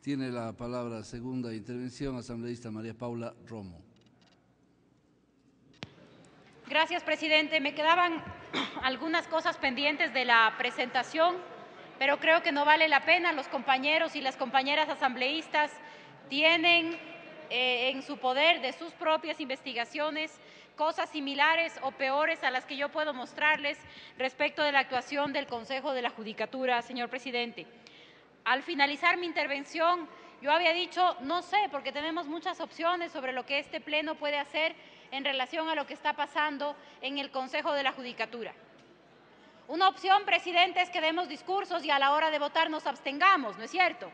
Tiene la palabra segunda intervención, asambleísta María Paula Romo. Gracias, presidente. Me quedaban algunas cosas pendientes de la presentación, pero creo que no vale la pena. Los compañeros y las compañeras asambleístas tienen eh, en su poder de sus propias investigaciones cosas similares o peores a las que yo puedo mostrarles respecto de la actuación del Consejo de la Judicatura, señor presidente. Al finalizar mi intervención, yo había dicho, no sé, porque tenemos muchas opciones sobre lo que este Pleno puede hacer en relación a lo que está pasando en el Consejo de la Judicatura. Una opción, presidente, es que demos discursos y a la hora de votar nos abstengamos, ¿no es cierto?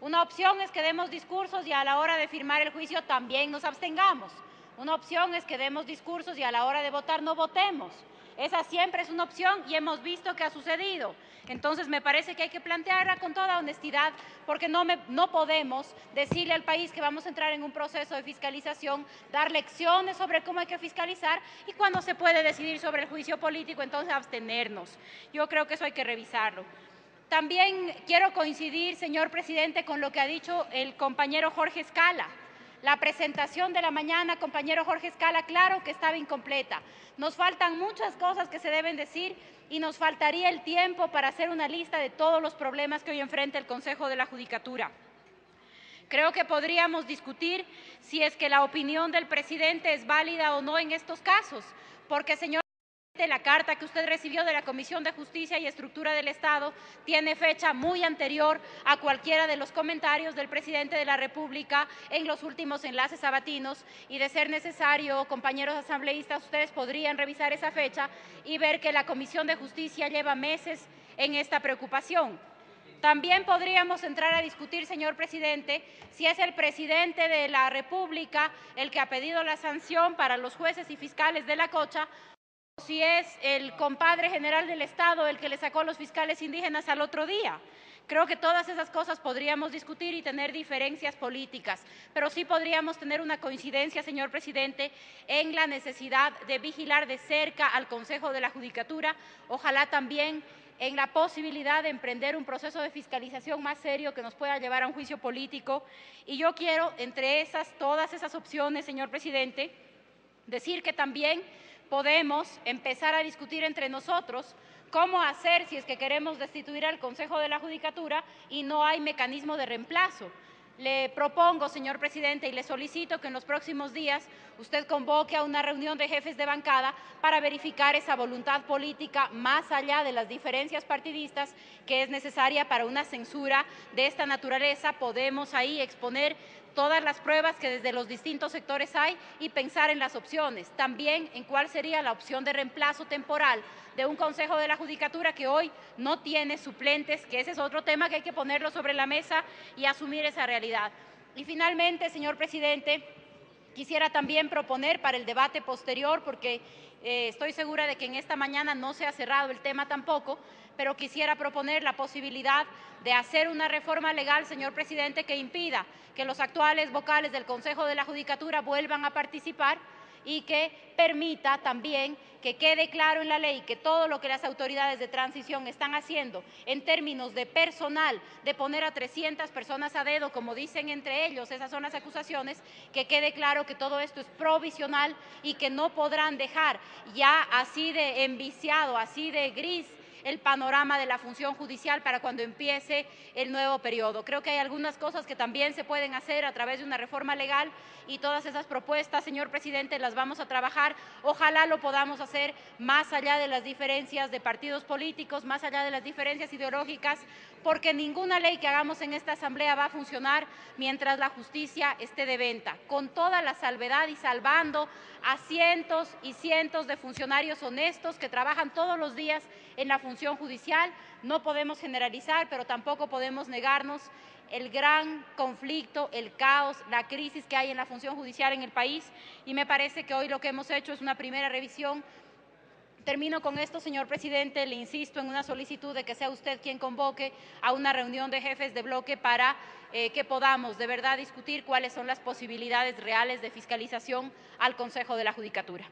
Una opción es que demos discursos y a la hora de firmar el juicio también nos abstengamos. Una opción es que demos discursos y a la hora de votar no votemos. Esa siempre es una opción y hemos visto que ha sucedido. Entonces me parece que hay que plantearla con toda honestidad porque no, no podemos decirle al país que vamos a entrar en un proceso de fiscalización, dar lecciones sobre cómo hay que fiscalizar y cuando se puede decidir sobre el juicio político, entonces abstenernos. Yo creo que eso hay que revisarlo. También quiero coincidir, señor presidente, con lo que ha dicho el compañero Jorge Escala. La presentación de la mañana, compañero Jorge Escala, claro que estaba incompleta. Nos faltan muchas cosas que se deben decir y nos faltaría el tiempo para hacer una lista de todos los problemas que hoy enfrenta el Consejo de la Judicatura. Creo que podríamos discutir si es que la opinión del presidente es válida o no en estos casos, porque, señor la carta que usted recibió de la Comisión de Justicia y Estructura del Estado tiene fecha muy anterior a cualquiera de los comentarios del presidente de la República en los últimos enlaces sabatinos y de ser necesario, compañeros asambleístas, ustedes podrían revisar esa fecha y ver que la Comisión de Justicia lleva meses en esta preocupación. También podríamos entrar a discutir, señor presidente, si es el presidente de la República el que ha pedido la sanción para los jueces y fiscales de la Cocha si es el compadre general del Estado el que le sacó a los fiscales indígenas al otro día. Creo que todas esas cosas podríamos discutir y tener diferencias políticas, pero sí podríamos tener una coincidencia, señor presidente, en la necesidad de vigilar de cerca al Consejo de la Judicatura, ojalá también en la posibilidad de emprender un proceso de fiscalización más serio que nos pueda llevar a un juicio político. Y yo quiero, entre esas, todas esas opciones, señor presidente, decir que también podemos empezar a discutir entre nosotros cómo hacer si es que queremos destituir al Consejo de la Judicatura y no hay mecanismo de reemplazo. Le propongo, señor presidente, y le solicito que en los próximos días usted convoque a una reunión de jefes de bancada para verificar esa voluntad política más allá de las diferencias partidistas que es necesaria para una censura de esta naturaleza. Podemos ahí exponer todas las pruebas que desde los distintos sectores hay y pensar en las opciones. También en cuál sería la opción de reemplazo temporal de un Consejo de la Judicatura que hoy no tiene suplentes, que ese es otro tema que hay que ponerlo sobre la mesa y asumir esa Y finalmente, señor presidente, quisiera también proponer para el debate posterior, porque eh, estoy segura de que en esta mañana no se ha cerrado el tema tampoco, pero quisiera proponer la posibilidad de hacer una reforma legal, señor presidente, que impida que los actuales vocales del Consejo de la Judicatura vuelvan a participar y que permita también que quede claro en la ley que todo lo que las autoridades de transición están haciendo en términos de personal, de poner a 300 personas a dedo, como dicen entre ellos, esas son las acusaciones, que quede claro que todo esto es provisional y que no podrán dejar ya así de enviciado, así de gris el panorama de la función judicial para cuando empiece el nuevo periodo. Creo que hay algunas cosas que también se pueden hacer a través de una reforma legal y todas esas propuestas, señor presidente, las vamos a trabajar. Ojalá lo podamos hacer más allá de las diferencias de partidos políticos, más allá de las diferencias ideológicas, porque ninguna ley que hagamos en esta Asamblea va a funcionar mientras la justicia esté de venta, con toda la salvedad y salvando a cientos y cientos de funcionarios honestos que trabajan todos los días en la función judicial. No podemos generalizar, pero tampoco podemos negarnos el gran conflicto, el caos, la crisis que hay en la función judicial en el país y me parece que hoy lo que hemos hecho es una primera revisión Termino con esto, señor presidente. Le insisto en una solicitud de que sea usted quien convoque a una reunión de jefes de bloque para eh, que podamos de verdad discutir cuáles son las posibilidades reales de fiscalización al Consejo de la Judicatura.